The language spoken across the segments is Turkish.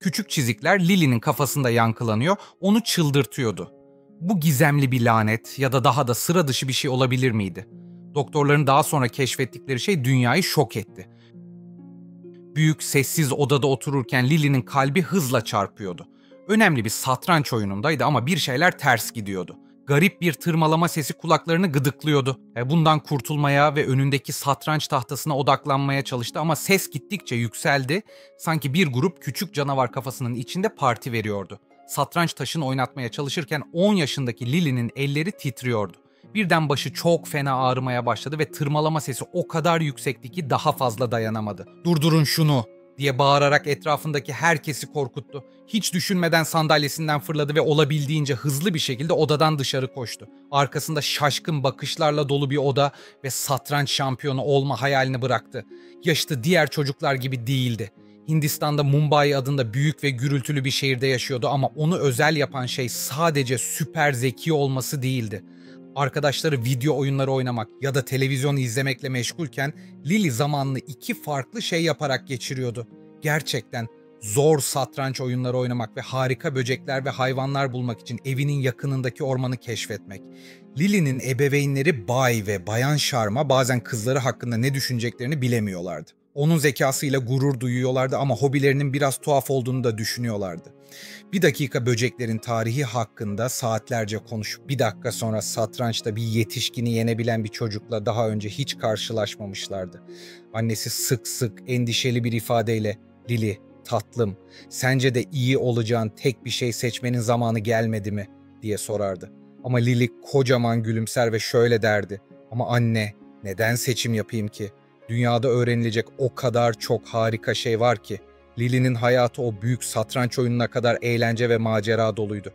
Küçük çizikler Lily'nin kafasında yankılanıyor, onu çıldırtıyordu. Bu gizemli bir lanet ya da daha da sıra dışı bir şey olabilir miydi? Doktorların daha sonra keşfettikleri şey dünyayı şok etti. Büyük sessiz odada otururken Lily'nin kalbi hızla çarpıyordu. Önemli bir satranç oyunundaydı ama bir şeyler ters gidiyordu. Garip bir tırmalama sesi kulaklarını gıdıklıyordu. E bundan kurtulmaya ve önündeki satranç tahtasına odaklanmaya çalıştı ama ses gittikçe yükseldi. Sanki bir grup küçük canavar kafasının içinde parti veriyordu. Satranç taşını oynatmaya çalışırken 10 yaşındaki Lily'nin elleri titriyordu. Birden başı çok fena ağrımaya başladı ve tırmalama sesi o kadar yüksekti ki daha fazla dayanamadı. "Durdurun şunu!" Diye bağırarak etrafındaki herkesi korkuttu. Hiç düşünmeden sandalyesinden fırladı ve olabildiğince hızlı bir şekilde odadan dışarı koştu. Arkasında şaşkın bakışlarla dolu bir oda ve satranç şampiyonu olma hayalini bıraktı. Yaşıtı diğer çocuklar gibi değildi. Hindistan'da Mumbai adında büyük ve gürültülü bir şehirde yaşıyordu ama onu özel yapan şey sadece süper zeki olması değildi arkadaşları video oyunları oynamak ya da televizyon izlemekle meşgulken Lily zamanını iki farklı şey yaparak geçiriyordu. Gerçekten zor satranç oyunları oynamak ve harika böcekler ve hayvanlar bulmak için evinin yakınındaki ormanı keşfetmek. Lily'nin ebeveynleri Bay ve Bayan Sharma bazen kızları hakkında ne düşüneceklerini bilemiyorlardı. Onun zekasıyla gurur duyuyorlardı ama hobilerinin biraz tuhaf olduğunu da düşünüyorlardı. Bir dakika böceklerin tarihi hakkında saatlerce konuşup bir dakika sonra satrançta bir yetişkini yenebilen bir çocukla daha önce hiç karşılaşmamışlardı. Annesi sık sık endişeli bir ifadeyle Lili tatlım sence de iyi olacağın tek bir şey seçmenin zamanı gelmedi mi diye sorardı. Ama Lili kocaman gülümser ve şöyle derdi. Ama anne neden seçim yapayım ki? Dünyada öğrenilecek o kadar çok harika şey var ki. Lily'nin hayatı o büyük satranç oyununa kadar eğlence ve macera doluydu.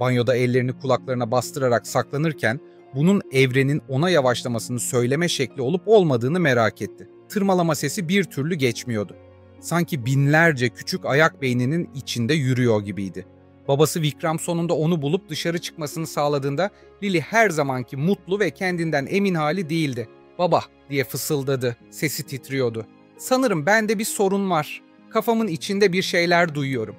Banyoda ellerini kulaklarına bastırarak saklanırken bunun evrenin ona yavaşlamasını söyleme şekli olup olmadığını merak etti. Tırmalama sesi bir türlü geçmiyordu. Sanki binlerce küçük ayak beyninin içinde yürüyor gibiydi. Babası Vikram sonunda onu bulup dışarı çıkmasını sağladığında Lily her zamanki mutlu ve kendinden emin hali değildi. Baba diye fısıldadı. Sesi titriyordu. Sanırım bende bir sorun var. Kafamın içinde bir şeyler duyuyorum.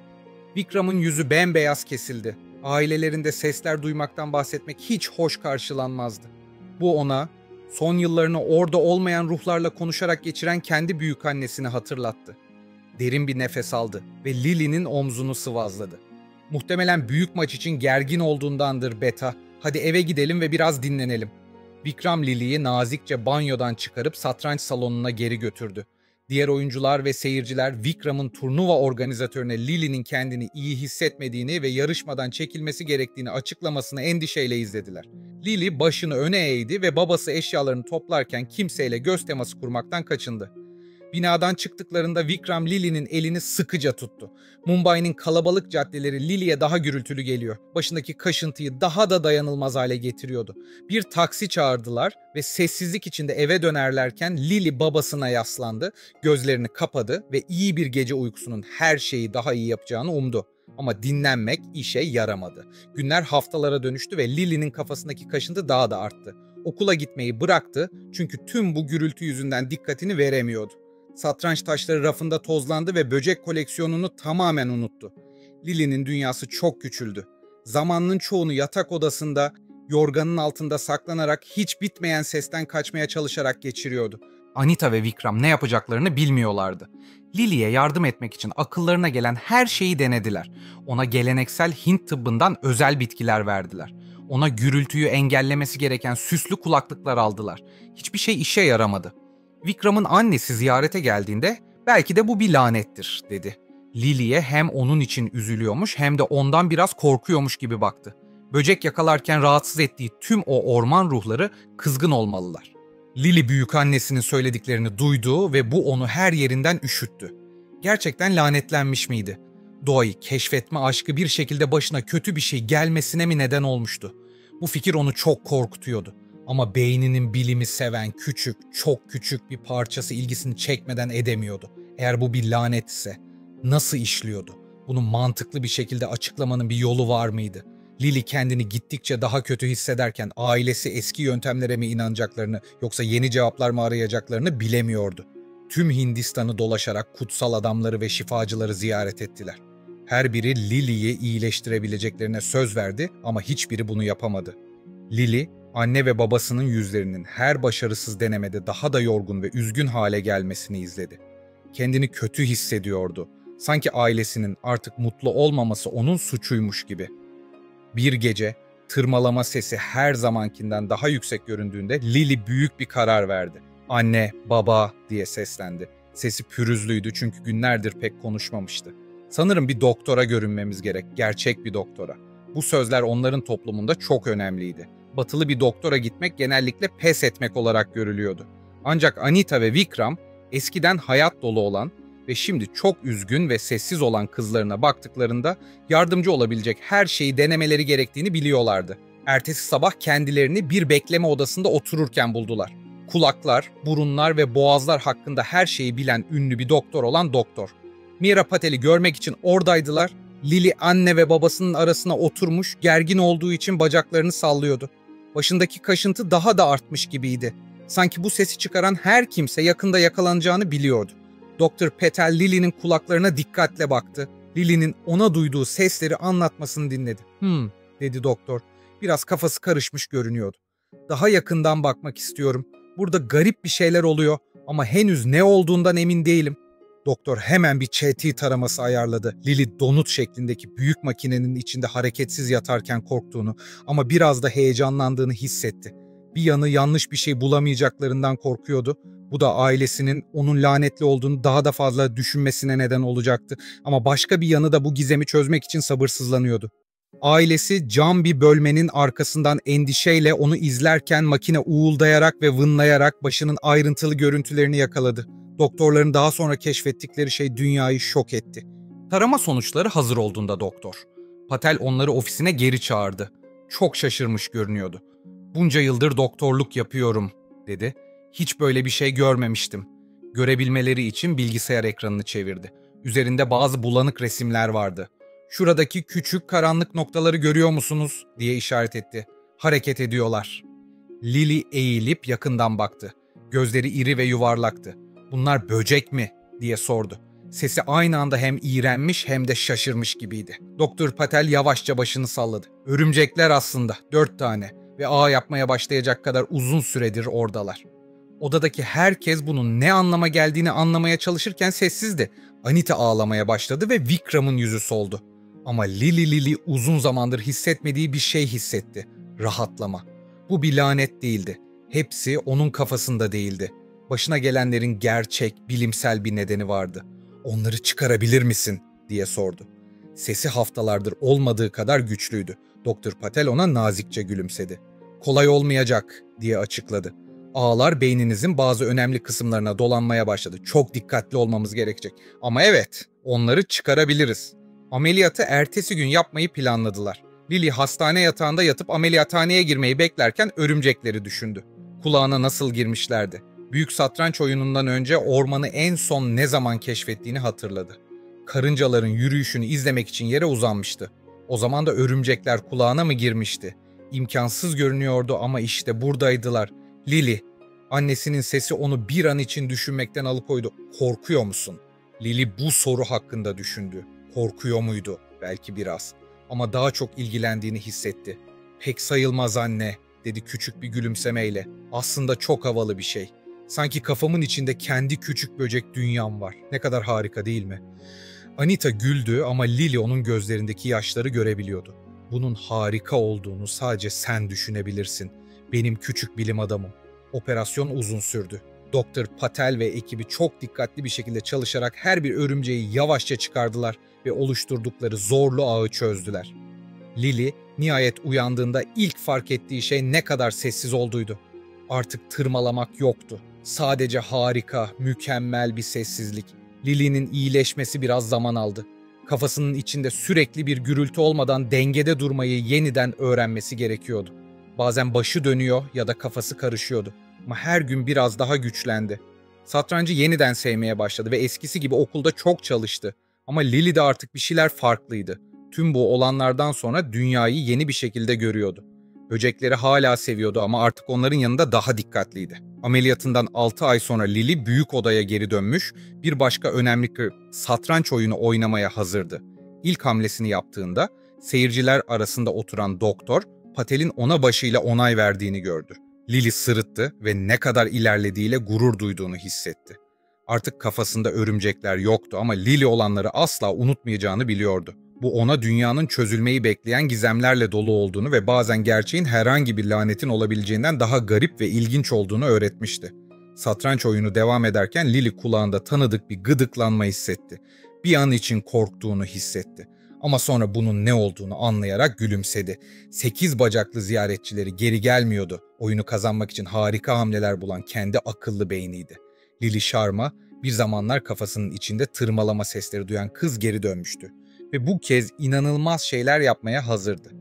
Vikram'ın yüzü bembeyaz kesildi. Ailelerinde sesler duymaktan bahsetmek hiç hoş karşılanmazdı. Bu ona son yıllarını orada olmayan ruhlarla konuşarak geçiren kendi büyük annesini hatırlattı. Derin bir nefes aldı ve Lily'nin omzunu sıvazladı. Muhtemelen büyük maç için gergin olduğundandır Beta. Hadi eve gidelim ve biraz dinlenelim. Vikram Lily'yi nazikçe banyodan çıkarıp satranç salonuna geri götürdü. Diğer oyuncular ve seyirciler Vikram'ın turnuva organizatörüne Lily'nin kendini iyi hissetmediğini ve yarışmadan çekilmesi gerektiğini açıklamasını endişeyle izlediler. Lily başını öne eğdi ve babası eşyalarını toplarken kimseyle göz teması kurmaktan kaçındı. Binadan çıktıklarında Vikram Lily'nin elini sıkıca tuttu. Mumbai'nin kalabalık caddeleri Lily'e daha gürültülü geliyor. Başındaki kaşıntıyı daha da dayanılmaz hale getiriyordu. Bir taksi çağırdılar ve sessizlik içinde eve dönerlerken Lily babasına yaslandı, gözlerini kapadı ve iyi bir gece uykusunun her şeyi daha iyi yapacağını umdu. Ama dinlenmek işe yaramadı. Günler haftalara dönüştü ve Lily'nin kafasındaki kaşıntı daha da arttı. Okula gitmeyi bıraktı çünkü tüm bu gürültü yüzünden dikkatini veremiyordu. Satranç taşları rafında tozlandı ve böcek koleksiyonunu tamamen unuttu. Lily'nin dünyası çok küçüldü. Zamanının çoğunu yatak odasında, yorganın altında saklanarak hiç bitmeyen sesten kaçmaya çalışarak geçiriyordu. Anita ve Vikram ne yapacaklarını bilmiyorlardı. Lily'ye yardım etmek için akıllarına gelen her şeyi denediler. Ona geleneksel Hint tıbbından özel bitkiler verdiler. Ona gürültüyü engellemesi gereken süslü kulaklıklar aldılar. Hiçbir şey işe yaramadı. Vikram'ın annesi ziyarete geldiğinde belki de bu bir lanettir dedi. Lily'e hem onun için üzülüyormuş hem de ondan biraz korkuyormuş gibi baktı. Böcek yakalarken rahatsız ettiği tüm o orman ruhları kızgın olmalılar. Lily büyük annesinin söylediklerini duydu ve bu onu her yerinden üşüttü. Gerçekten lanetlenmiş miydi? Doğayı keşfetme aşkı bir şekilde başına kötü bir şey gelmesine mi neden olmuştu? Bu fikir onu çok korkutuyordu. Ama beyninin bilimi seven küçük, çok küçük bir parçası ilgisini çekmeden edemiyordu. Eğer bu bir lanet ise nasıl işliyordu? Bunu mantıklı bir şekilde açıklamanın bir yolu var mıydı? Lily kendini gittikçe daha kötü hissederken ailesi eski yöntemlere mi inanacaklarını yoksa yeni cevaplar mı arayacaklarını bilemiyordu. Tüm Hindistan'ı dolaşarak kutsal adamları ve şifacıları ziyaret ettiler. Her biri Lily'yi iyileştirebileceklerine söz verdi ama hiçbiri bunu yapamadı. Lily, anne ve babasının yüzlerinin her başarısız denemede daha da yorgun ve üzgün hale gelmesini izledi. Kendini kötü hissediyordu. Sanki ailesinin artık mutlu olmaması onun suçuymuş gibi. Bir gece tırmalama sesi her zamankinden daha yüksek göründüğünde Lily büyük bir karar verdi. Anne, baba diye seslendi. Sesi pürüzlüydü çünkü günlerdir pek konuşmamıştı. Sanırım bir doktora görünmemiz gerek, gerçek bir doktora. Bu sözler onların toplumunda çok önemliydi. Batılı bir doktora gitmek genellikle pes etmek olarak görülüyordu. Ancak Anita ve Vikram eskiden hayat dolu olan ve şimdi çok üzgün ve sessiz olan kızlarına baktıklarında yardımcı olabilecek her şeyi denemeleri gerektiğini biliyorlardı. Ertesi sabah kendilerini bir bekleme odasında otururken buldular. Kulaklar, burunlar ve boğazlar hakkında her şeyi bilen ünlü bir doktor olan doktor. Mira Patel'i görmek için oradaydılar. Lily anne ve babasının arasına oturmuş, gergin olduğu için bacaklarını sallıyordu. Başındaki kaşıntı daha da artmış gibiydi. Sanki bu sesi çıkaran her kimse yakında yakalanacağını biliyordu. Dr. Petel Lily'nin kulaklarına dikkatle baktı. Lily'nin ona duyduğu sesleri anlatmasını dinledi. Hmm, dedi doktor. Biraz kafası karışmış görünüyordu. Daha yakından bakmak istiyorum. Burada garip bir şeyler oluyor ama henüz ne olduğundan emin değilim. Doktor hemen bir ÇT taraması ayarladı. Lily donut şeklindeki büyük makinenin içinde hareketsiz yatarken korktuğunu ama biraz da heyecanlandığını hissetti. Bir yanı yanlış bir şey bulamayacaklarından korkuyordu. Bu da ailesinin onun lanetli olduğunu daha da fazla düşünmesine neden olacaktı. Ama başka bir yanı da bu gizemi çözmek için sabırsızlanıyordu. Ailesi cam bir bölmenin arkasından endişeyle onu izlerken makine uğuldayarak ve vınlayarak başının ayrıntılı görüntülerini yakaladı. Doktorların daha sonra keşfettikleri şey dünyayı şok etti. Tarama sonuçları hazır olduğunda doktor. Patel onları ofisine geri çağırdı. Çok şaşırmış görünüyordu. Bunca yıldır doktorluk yapıyorum, dedi. Hiç böyle bir şey görmemiştim. Görebilmeleri için bilgisayar ekranını çevirdi. Üzerinde bazı bulanık resimler vardı. Şuradaki küçük karanlık noktaları görüyor musunuz? diye işaret etti. Hareket ediyorlar. Lily eğilip yakından baktı. Gözleri iri ve yuvarlaktı. Bunlar böcek mi? diye sordu. Sesi aynı anda hem iğrenmiş hem de şaşırmış gibiydi. Doktor Patel yavaşça başını salladı. Örümcekler aslında, dört tane ve ağ yapmaya başlayacak kadar uzun süredir oradalar. Odadaki herkes bunun ne anlama geldiğini anlamaya çalışırken sessizdi. Anita ağlamaya başladı ve Vikram'ın yüzü soldu. Ama Lili Lili uzun zamandır hissetmediği bir şey hissetti. Rahatlama. Bu bir lanet değildi. Hepsi onun kafasında değildi. Başına gelenlerin gerçek, bilimsel bir nedeni vardı. Onları çıkarabilir misin? diye sordu. Sesi haftalardır olmadığı kadar güçlüydü. Doktor Patel ona nazikçe gülümsedi. Kolay olmayacak diye açıkladı. Ağlar beyninizin bazı önemli kısımlarına dolanmaya başladı. Çok dikkatli olmamız gerekecek. Ama evet, onları çıkarabiliriz. Ameliyatı ertesi gün yapmayı planladılar. Lily hastane yatağında yatıp ameliyathaneye girmeyi beklerken örümcekleri düşündü. Kulağına nasıl girmişlerdi. Büyük satranç oyunundan önce ormanı en son ne zaman keşfettiğini hatırladı. Karıncaların yürüyüşünü izlemek için yere uzanmıştı. O zaman da örümcekler kulağına mı girmişti? İmkansız görünüyordu ama işte buradaydılar. Lily, annesinin sesi onu bir an için düşünmekten alıkoydu. Korkuyor musun? Lily bu soru hakkında düşündü. Korkuyor muydu? Belki biraz. Ama daha çok ilgilendiğini hissetti. Pek sayılmaz anne, dedi küçük bir gülümsemeyle. Aslında çok havalı bir şey. Sanki kafamın içinde kendi küçük böcek dünyam var. Ne kadar harika değil mi? Anita güldü ama Lily onun gözlerindeki yaşları görebiliyordu. Bunun harika olduğunu sadece sen düşünebilirsin. Benim küçük bilim adamım. Operasyon uzun sürdü. Doktor Patel ve ekibi çok dikkatli bir şekilde çalışarak her bir örümceği yavaşça çıkardılar ve oluşturdukları zorlu ağı çözdüler. Lily nihayet uyandığında ilk fark ettiği şey ne kadar sessiz olduğuydu. Artık tırmalamak yoktu. Sadece harika, mükemmel bir sessizlik. Lily'nin iyileşmesi biraz zaman aldı. Kafasının içinde sürekli bir gürültü olmadan dengede durmayı yeniden öğrenmesi gerekiyordu. Bazen başı dönüyor ya da kafası karışıyordu. Ama her gün biraz daha güçlendi. Satrancı yeniden sevmeye başladı ve eskisi gibi okulda çok çalıştı. Ama Lily de artık bir şeyler farklıydı. Tüm bu olanlardan sonra dünyayı yeni bir şekilde görüyordu. Böcekleri hala seviyordu ama artık onların yanında daha dikkatliydi. Ameliyatından 6 ay sonra Lily büyük odaya geri dönmüş, bir başka önemli satranç oyunu oynamaya hazırdı. İlk hamlesini yaptığında seyirciler arasında oturan doktor Patel'in ona başıyla onay verdiğini gördü. Lily sırıttı ve ne kadar ilerlediğiyle gurur duyduğunu hissetti. Artık kafasında örümcekler yoktu ama Lily olanları asla unutmayacağını biliyordu. Bu ona dünyanın çözülmeyi bekleyen gizemlerle dolu olduğunu ve bazen gerçeğin herhangi bir lanetin olabileceğinden daha garip ve ilginç olduğunu öğretmişti. Satranç oyunu devam ederken Lily kulağında tanıdık bir gıdıklanma hissetti. Bir an için korktuğunu hissetti. Ama sonra bunun ne olduğunu anlayarak gülümsedi. Sekiz bacaklı ziyaretçileri geri gelmiyordu. Oyunu kazanmak için harika hamleler bulan kendi akıllı beyniydi. Lily Sharma bir zamanlar kafasının içinde tırmalama sesleri duyan kız geri dönmüştü. Ve bu kez inanılmaz şeyler yapmaya hazırdı.